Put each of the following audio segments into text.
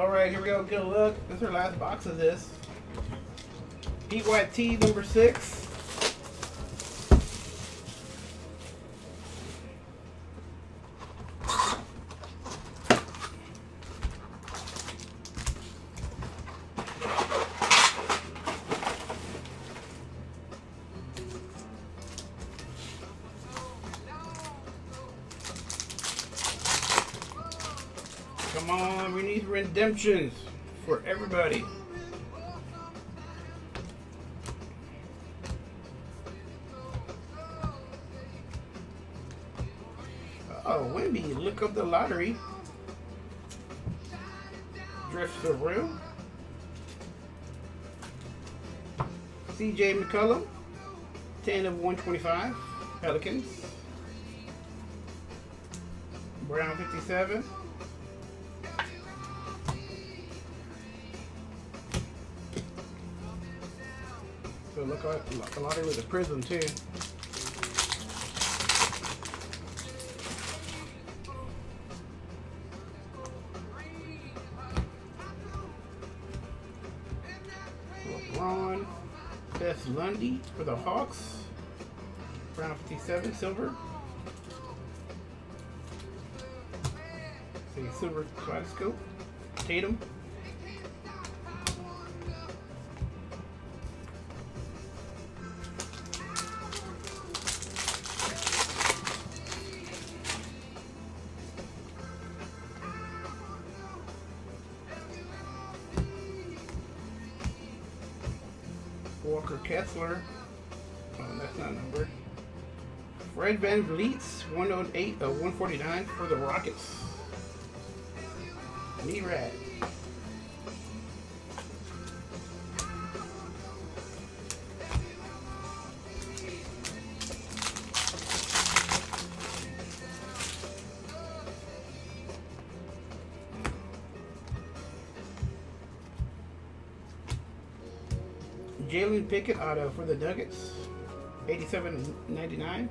Alright, here we go. Good luck. This is our last box of this. Pete White T number six. We need redemptions for everybody. Oh, Wemby, look up the lottery. Drifts the room. CJ McCollum, 10 of 125, Pelicans. Brown 57. So look like a lottery with a Prizm too. LeBron, Seth Lundy for the Hawks. Brown 57, silver. See, silver kaleidoscope. Tatum. Walker Kessler. Oh, that's not numbered. Fred VanVleet's 108, of uh, 149 for the Rockets. Knee rat. Jalen Pickett auto for the Nuggets. 87.99.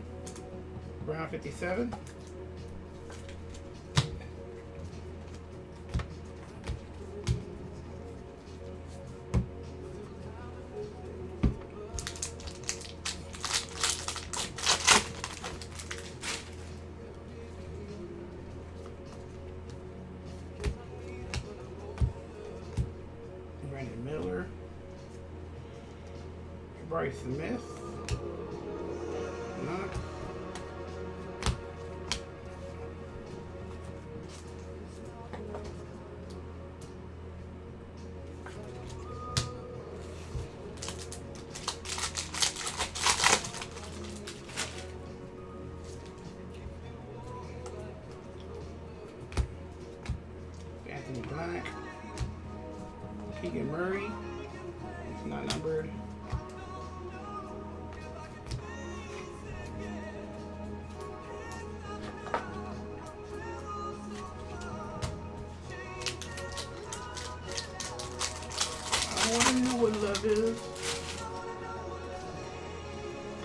Brown 57. Bryce Smith. Not. Anthony Black. Keegan Murray. It's not numbered. Want to know what love is.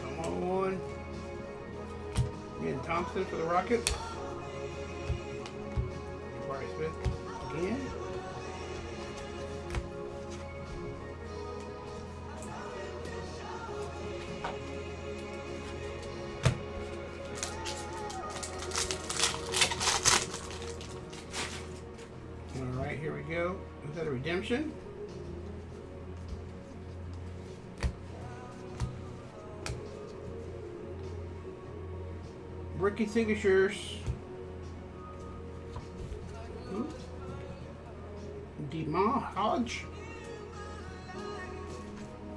Come on. Again, Thompson for the Rockets. Barry Smith again. All right, here we go. Is that a redemption? Rookie signatures. Who? Demar Hodge.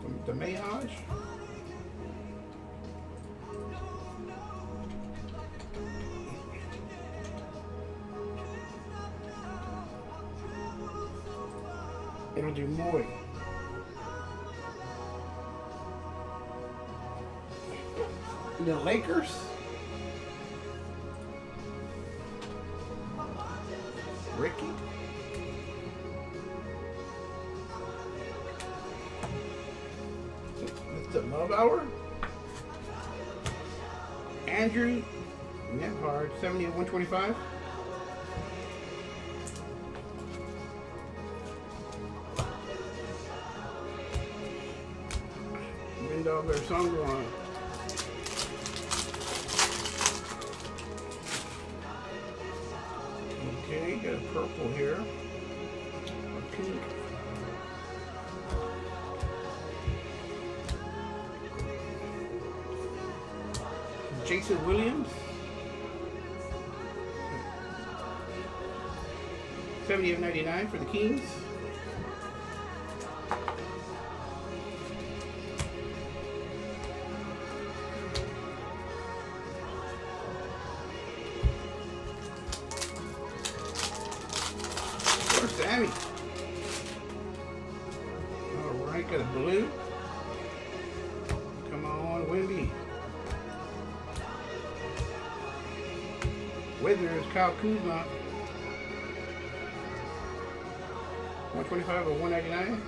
From the May Hodge. It'll do more. The Lakers. Ricky? Mr. Love Andrew Nembhard, 70 at 125. Mendel Versongo on Got a purple here. A pink. Jason Williams. 70 of 99 for the Kings. All right, got a blue. Come on, Wemby. Wizards, Kyle Kuzma. 125 or 199.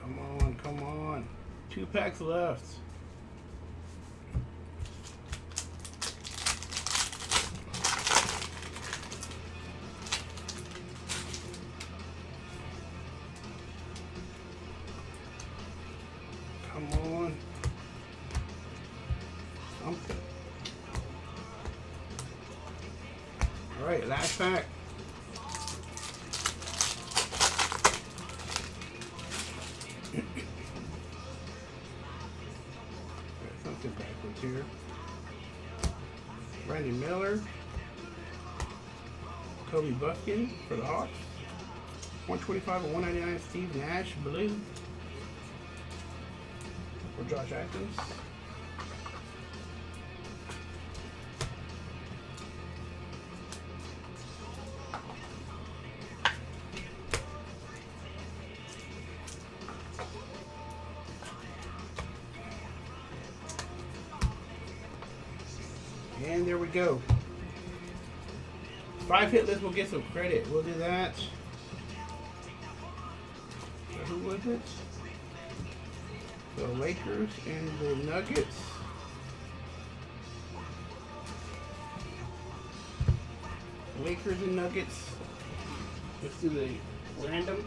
Come on, come on. Two packs left. Pack. Something backwards here. Brandon Miller. Kobe Bufkin for the Hawks. 125 and 199 Steve Nash, blue. For Josh Atkins. And there we go. Five hit list will get some credit. We'll do that. So who was it? The Lakers and the Nuggets. Lakers and Nuggets. Let's do the random.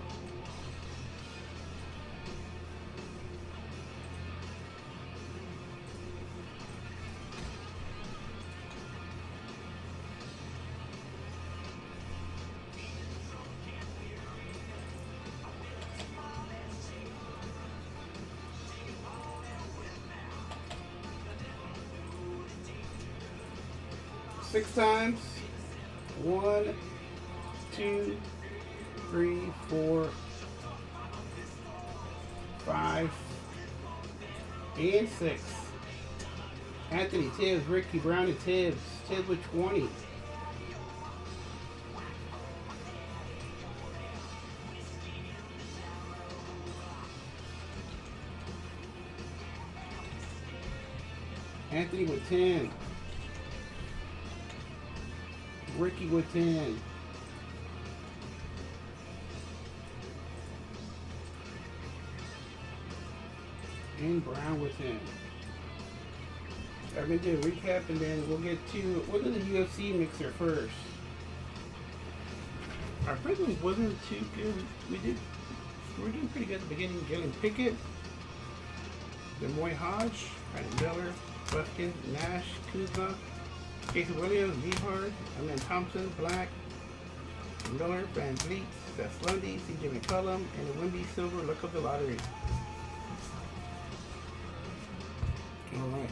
Six times. One, two, three, four, five, and six. Anthony Tibbs, Ricky Brown, and Tibbs. Tibbs with 20. Anthony with 10. Ricky with 10. And Brown with 10. I'm gonna do a recap and then we'll get to we'll do the UFC mixer first. Our Prizm wasn't too good. We did we were doing pretty good at the beginning. Jalen Pickett, then Moy Hodge, Brandon Miller, Bufkin, Nash, Kuzma, Jason Williams, Nembhard, Amen Thompson, Black, Miller, VanVleet, Seth Lundy, CJ McCollum, and the Wemby Silver Look of the Lottery. All right.